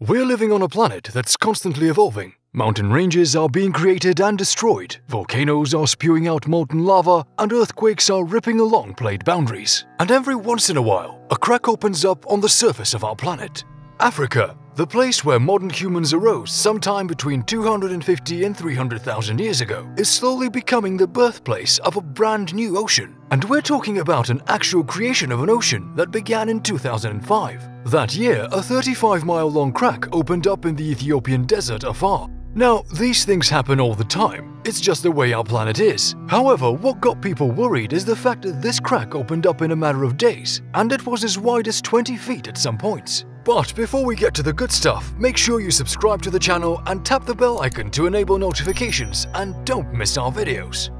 We're living on a planet that's constantly evolving. Mountain ranges are being created and destroyed, volcanoes are spewing out molten lava, and earthquakes are ripping along plate boundaries. And every once in a while, a crack opens up on the surface of our planet. Africa, the place where modern humans arose sometime between 250 and 300,000 years ago, is slowly becoming the birthplace of a brand new ocean. And we're talking about an actual creation of an ocean that began in 2005. That year, a 35 mile long crack opened up in the Ethiopian desert Afar. Now, these things happen all the time, it's just the way our planet is. However, what got people worried is the fact that this crack opened up in a matter of days, and it was as wide as 20 feet at some points. But before we get to the good stuff, make sure you subscribe to the channel and tap the bell icon to enable notifications and don't miss our videos.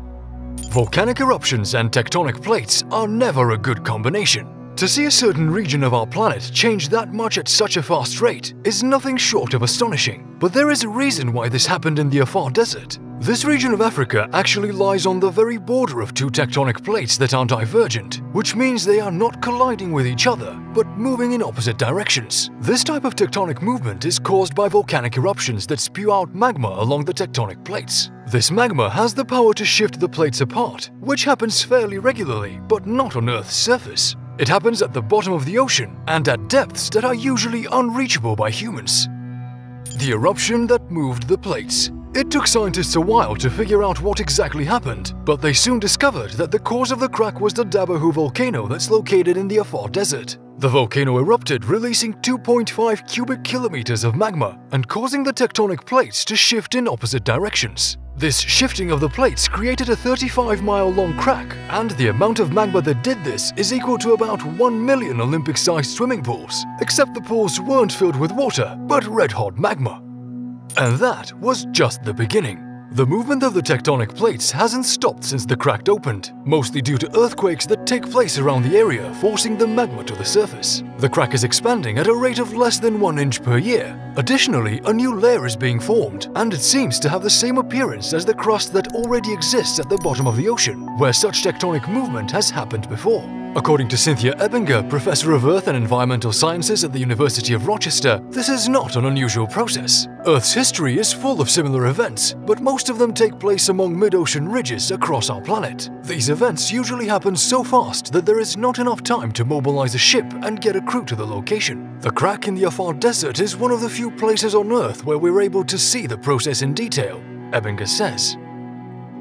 Volcanic eruptions and tectonic plates are never a good combination. To see a certain region of our planet change that much at such a fast rate is nothing short of astonishing. But there is a reason why this happened in the Afar Desert. This region of Africa actually lies on the very border of two tectonic plates that are divergent, which means they are not colliding with each other, but moving in opposite directions. This type of tectonic movement is caused by volcanic eruptions that spew out magma along the tectonic plates. This magma has the power to shift the plates apart, which happens fairly regularly, but not on Earth's surface. It happens at the bottom of the ocean and at depths that are usually unreachable by humans. The eruption that moved the plates it took scientists a while to figure out what exactly happened, but they soon discovered that the cause of the crack was the Dabbahu volcano that's located in the Afar Desert. The volcano erupted, releasing 2.5 cubic kilometers of magma and causing the tectonic plates to shift in opposite directions. This shifting of the plates created a 35 mile long crack, and the amount of magma that did this is equal to about 1 million Olympic sized swimming pools, except the pools weren't filled with water, but red hot magma. And that was just the beginning. The movement of the tectonic plates hasn't stopped since the crack opened, mostly due to earthquakes that take place around the area, forcing the magma to the surface. The crack is expanding at a rate of less than 1 inch per year. Additionally, a new layer is being formed, and it seems to have the same appearance as the crust that already exists at the bottom of the ocean, where such tectonic movement has happened before. According to Cynthia Ebinger, professor of Earth and Environmental Sciences at the University of Rochester, this is not an unusual process. Earth's history is full of similar events, but most of them take place among mid-ocean ridges across our planet. These events usually happen so fast that there is not enough time to mobilize a ship and get a crew to the location. The crack in the Afar Desert is one of the few places on Earth where we're able to see the process in detail, Ebinger says.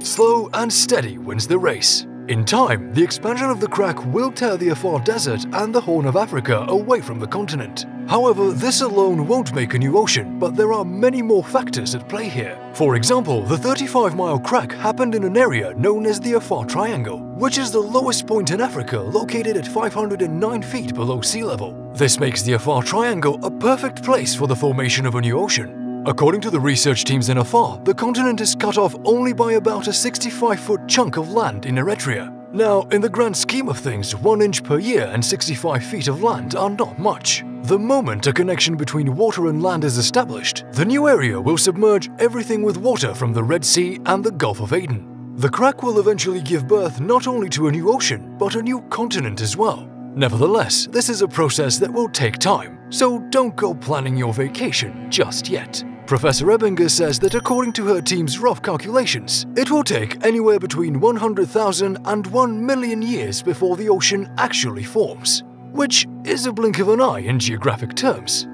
Slow and steady wins the race. In time, the expansion of the crack will tear the Afar Desert and the Horn of Africa away from the continent. However, this alone won't make a new ocean, but there are many more factors at play here. For example, the 35-mile crack happened in an area known as the Afar Triangle, which is the lowest point in Africa located at 509 feet below sea level. This makes the Afar Triangle a perfect place for the formation of a new ocean. According to the research teams in Afar, the continent is cut off only by about a 65-foot chunk of land in Eritrea. Now, in the grand scheme of things, 1 inch per year and 65 feet of land are not much. The moment a connection between water and land is established, the new area will submerge everything with water from the Red Sea and the Gulf of Aden. The crack will eventually give birth not only to a new ocean, but a new continent as well. Nevertheless, this is a process that will take time, so don't go planning your vacation just yet. Professor Ebinger says that according to her team's rough calculations, it will take anywhere between 100,000 and 1 million years before the ocean actually forms, which is a blink of an eye in geographic terms.